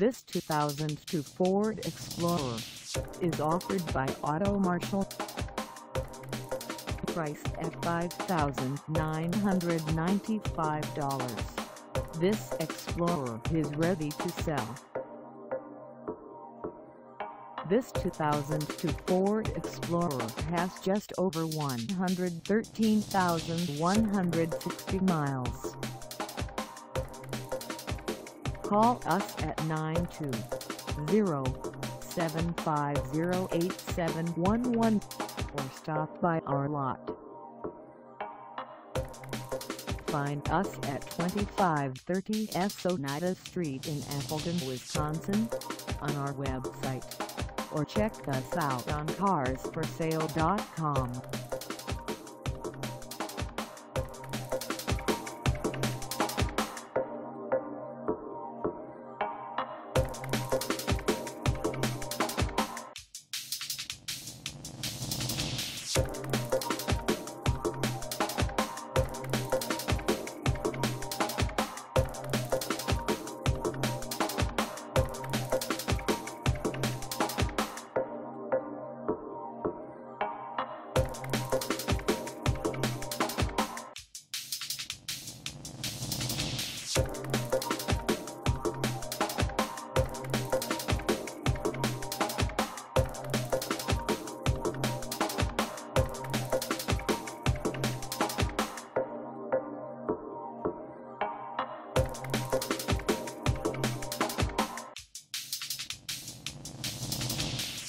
This 2002 Ford Explorer is offered by Auto Marshal. Priced at $5,995. This Explorer is ready to sell. This 2002 Ford Explorer has just over 113,160 miles. Call us at 920-750-8711 or stop by our lot. Find us at 2530 S. Oneida Street in Appleton, Wisconsin on our website or check us out on carsforsale.com.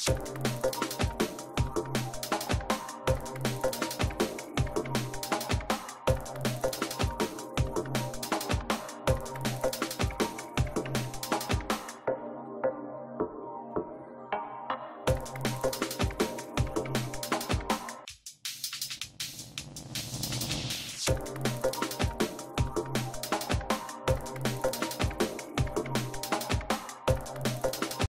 Thank